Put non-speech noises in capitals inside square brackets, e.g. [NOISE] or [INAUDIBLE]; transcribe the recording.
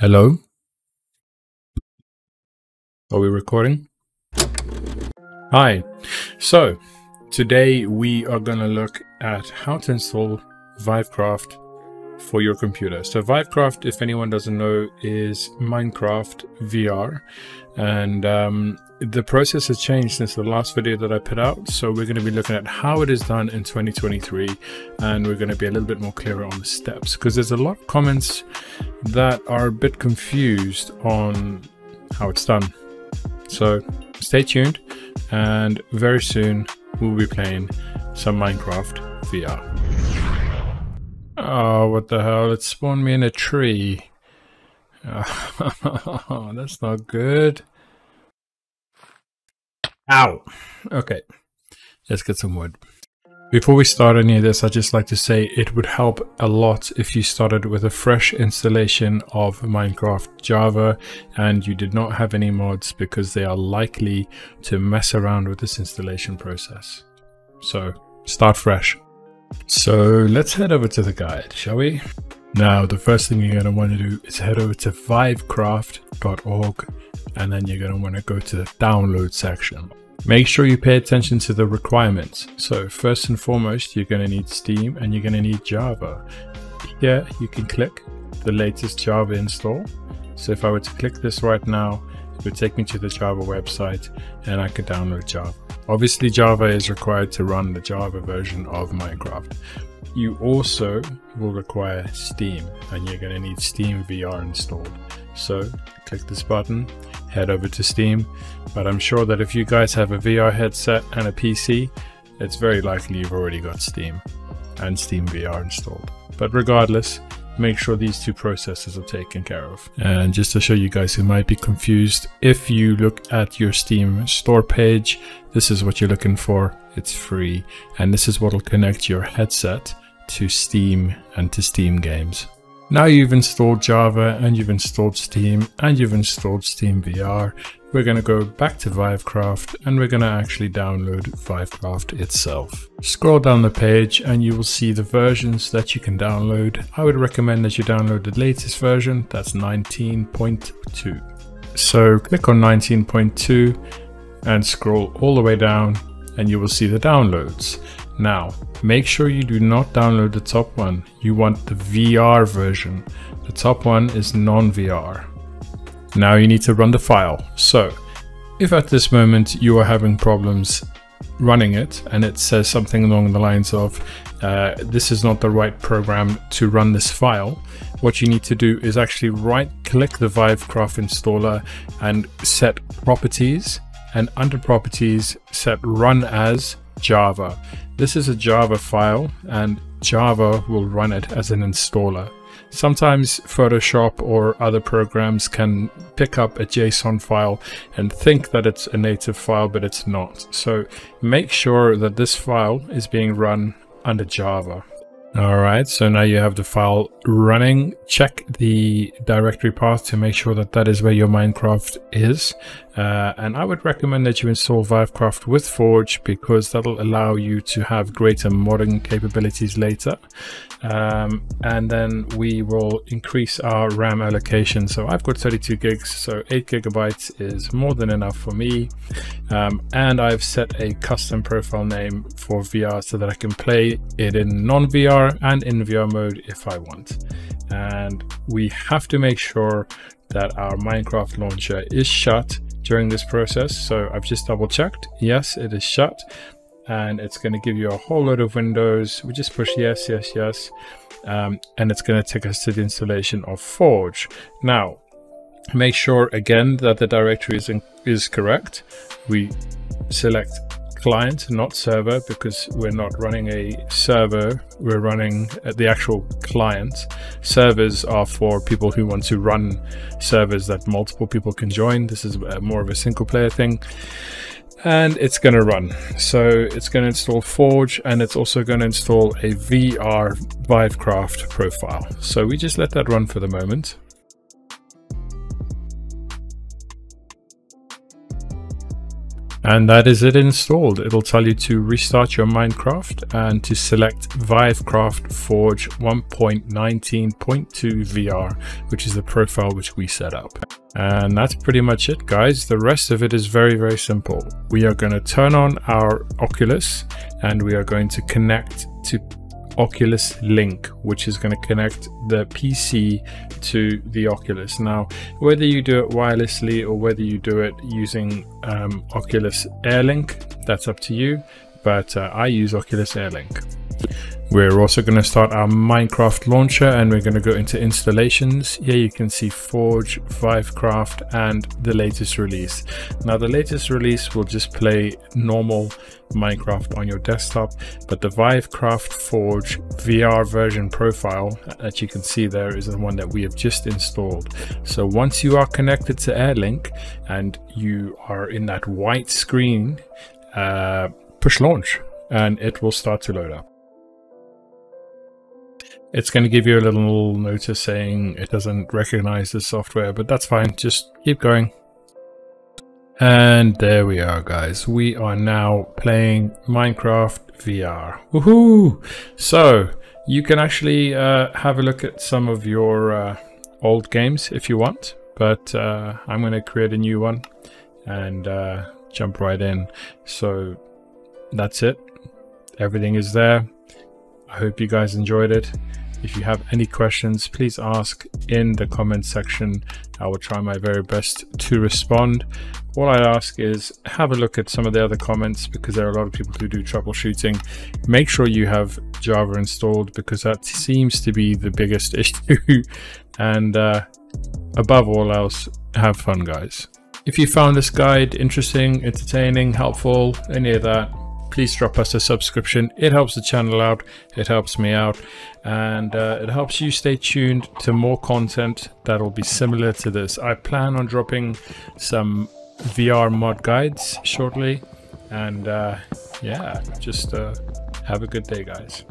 Hello? Are we recording? Hi. So, today we are going to look at how to install Vivecraft for your computer. So Vivecraft, if anyone doesn't know, is Minecraft VR. And um, the process has changed since the last video that I put out. So we're going to be looking at how it is done in 2023. And we're going to be a little bit more clearer on the steps. Because there's a lot of comments that are a bit confused on how it's done. So stay tuned. And very soon we'll be playing some Minecraft VR. Oh, what the hell? It spawned me in a tree. [LAUGHS] That's not good. Ow. Okay. Let's get some wood. Before we start any of this, I'd just like to say it would help a lot if you started with a fresh installation of Minecraft Java and you did not have any mods because they are likely to mess around with this installation process. So start fresh. So let's head over to the guide, shall we? Now, the first thing you're going to want to do is head over to vivecraft.org and then you're going to want to go to the download section. Make sure you pay attention to the requirements. So first and foremost, you're going to need Steam and you're going to need Java. Here you can click the latest Java install. So if I were to click this right now, it would take me to the Java website and I could download Java. Obviously Java is required to run the Java version of Minecraft. You also will require Steam and you're going to need Steam VR installed. So click this button, head over to Steam, but I'm sure that if you guys have a VR headset and a PC, it's very likely you've already got Steam and Steam VR installed. But regardless, make sure these two processes are taken care of. And just to show you guys who might be confused, if you look at your Steam store page, this is what you're looking for. It's free. And this is what will connect your headset to Steam and to Steam games. Now you've installed Java and you've installed Steam and you've installed Steam VR, we're going to go back to Vivecraft and we're going to actually download Vivecraft itself. Scroll down the page and you will see the versions that you can download. I would recommend that you download the latest version, that's 19.2. So click on 19.2 and scroll all the way down and you will see the downloads. Now, make sure you do not download the top one. You want the VR version. The top one is non-VR. Now you need to run the file. So, if at this moment you are having problems running it and it says something along the lines of uh, this is not the right program to run this file, what you need to do is actually right click the Vivecraft installer and set properties and under properties set run as Java. This is a Java file and Java will run it as an installer. Sometimes Photoshop or other programs can pick up a JSON file and think that it's a native file, but it's not. So make sure that this file is being run under Java. All right, so now you have the file running. Check the directory path to make sure that that is where your Minecraft is. Uh, and I would recommend that you install Vivecraft with Forge because that'll allow you to have greater modding capabilities later. Um, and then we will increase our RAM allocation. So I've got 32 gigs, so 8 gigabytes is more than enough for me. Um, and I've set a custom profile name for VR so that I can play it in non-VR and in VR mode if I want. And we have to make sure that our Minecraft launcher is shut during this process. So I've just double checked. Yes, it is shut and it's going to give you a whole load of windows. We just push yes, yes, yes. Um, and it's going to take us to the installation of Forge. Now, make sure again that the directory is, in, is correct. We select client, not server, because we're not running a server. We're running uh, the actual client. Servers are for people who want to run servers that multiple people can join. This is uh, more of a single player thing. And it's going to run. So it's going to install Forge and it's also going to install a VR Vivecraft profile. So we just let that run for the moment. And that is it installed. It'll tell you to restart your Minecraft and to select Vivecraft Forge 1.19.2 VR, which is the profile which we set up. And that's pretty much it, guys. The rest of it is very, very simple. We are going to turn on our Oculus and we are going to connect to Oculus Link, which is going to connect the PC to the Oculus. Now, whether you do it wirelessly or whether you do it using um, Oculus AirLink, that's up to you, but uh, I use Oculus AirLink. We're also going to start our Minecraft launcher and we're going to go into installations. Here you can see Forge, Vivecraft and the latest release. Now the latest release will just play normal Minecraft on your desktop, but the Vivecraft Forge VR version profile that you can see there is the one that we have just installed. So once you are connected to AirLink and you are in that white screen, uh, push launch and it will start to load up. It's going to give you a little notice saying it doesn't recognize the software, but that's fine. Just keep going. And there we are, guys. We are now playing Minecraft VR. Woohoo! So, you can actually uh, have a look at some of your uh, old games if you want, but uh, I'm going to create a new one and uh, jump right in. So, that's it. Everything is there. I hope you guys enjoyed it. If you have any questions, please ask in the comment section. I will try my very best to respond. All I ask is have a look at some of the other comments because there are a lot of people who do troubleshooting. Make sure you have Java installed because that seems to be the biggest [LAUGHS] issue. and uh, above all else, have fun, guys. If you found this guide interesting, entertaining, helpful, any of that, please drop us a subscription. It helps the channel out, it helps me out, and uh, it helps you stay tuned to more content that'll be similar to this. I plan on dropping some VR mod guides shortly, and uh, yeah, just uh, have a good day, guys.